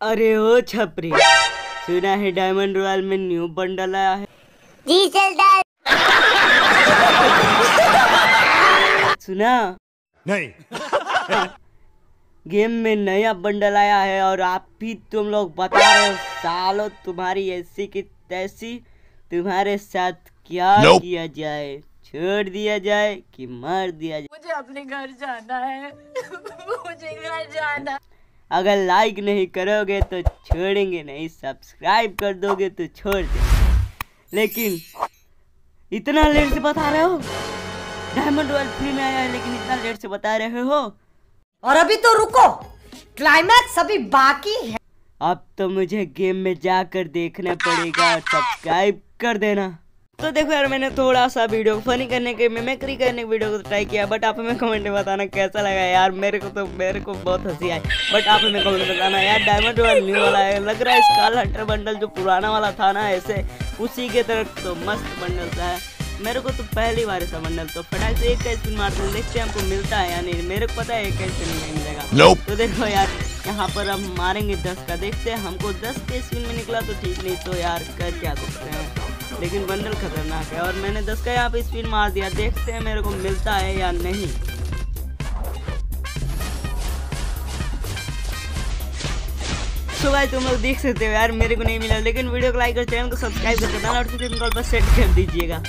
अरे ओ छपरी सुना है डायमंड रॉयल में न्यू बंडल आया है। जी सरदार सुना? नहीं। गेम में नया बंडल आया है और आप भी तुम लोग बता रहे हो सालो तुम्हारी ऐसी की तैसी तुम्हारे साथ क्या Nope. किया जाए? छोड़ दिया जाए कि मार दिया जाए? मुझे अपने घर जाना है। मुझे घर जाना अगर लाइक नहीं करोगे तो छोड़ेंगे नहीं सब्सक्राइब कर दोगे तो छोड़ दे। लेकिन इतना लेट से बता रहे हो? डायमंड रॉयल फ्री में आया है लेकिन इतना लेट से बता रहे हो? और अभी तो रुको क्लाइमैक्स अभी बाकी है। अब तो मुझे गेम में जाकर देखना पड़ेगा और सब्सक्राइब कर देना। तो देखो यार मैंने थोड़ा सा वीडियो फनी करने के मिमिक्री करने की वीडियो को ट्राई किया बट आप हमें कमेंट में बताना कैसा लगा यार? मेरे को तो मेरे को बहुत हँसी आई बट आप हमें कमेंट में बताना यार डायमंड वाला न्यू वाला है लग रहा है स्काल हंटर बंडल जो पुराना वाला था ना ऐसे उसी के तरह तो मस्त बंडल था। मेरे को तो पहली बार ऐसा बंडल तो फटाक से एक का स्पिन मारते हैं देखते हैं हमको मिलता है या नहीं। मेरे को पता है एक का स्पिन नहीं मिलेगा। Nope. तो देखो यार यहाँ पर हम मारेंगे दस का देखते हैं हमको दस के स्पिन में निकला तो ठीक नहीं तो यार कर क्या सकते हैं? लेकिन बंदर खतरनाक है। और मैंने दस का यहाँ पे स्पिन मार दिया। देखते हैं मेरे को मिलता है या नहीं। तो भाई, तुम लोग देख सकते हो यार, मेरे को नहीं मिला। लेकिन वीडियो को लाइक और चैनल को सब्सक्राइब करके नोटिफिकेशन कॉल पर सेट कर दीजिएगा।